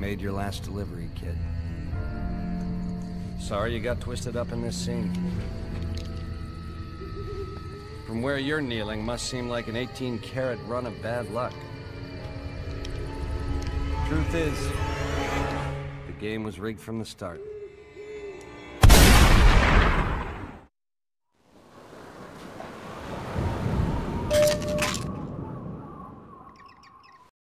made your last delivery, kid. Sorry you got twisted up in this scene. From where you're kneeling must seem like an 18-carat run of bad luck. Truth is, the game was rigged from the start.